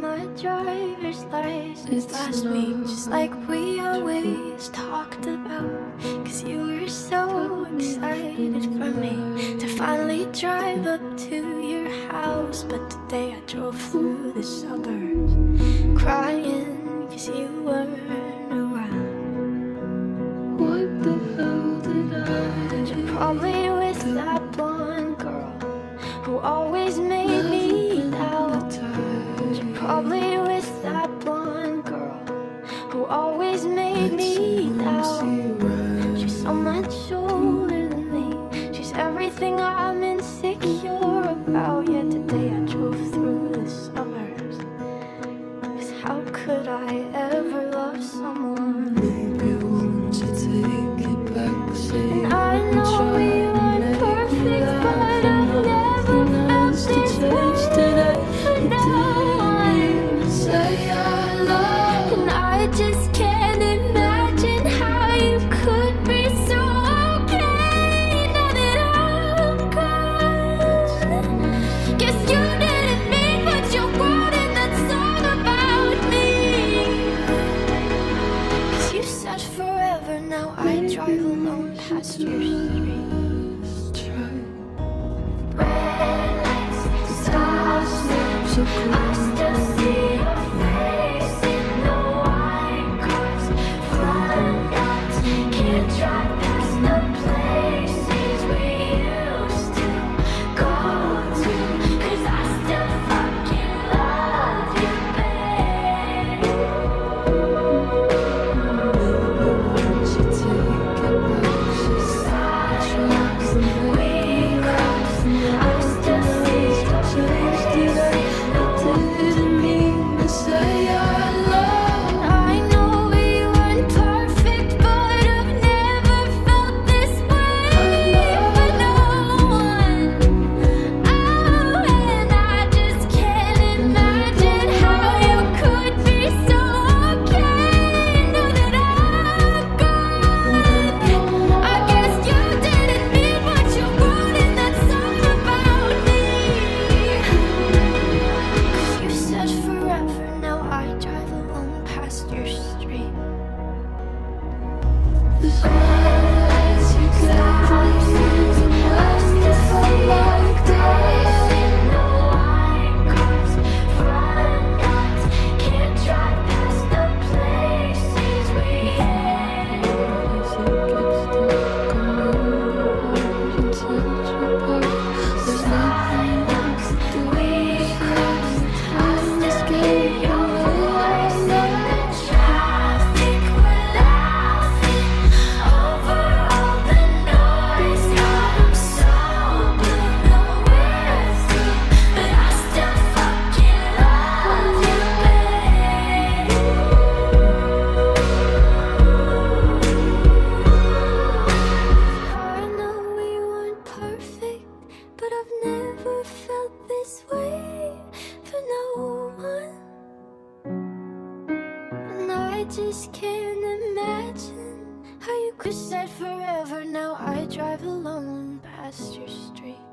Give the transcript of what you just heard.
my driver's license. Last week Just like we always talked about Cause you were so excited for me To finally drive up to your house. But today I drove through the suburbs Crying cause you weren't around. What the hell did I do? You probably with that blonde girl Who always made me doubt Probably with that blonde girl who always made me doubt. through lone pastures. so close. me. just can't imagine how you could said forever. Now I drive alone past your street.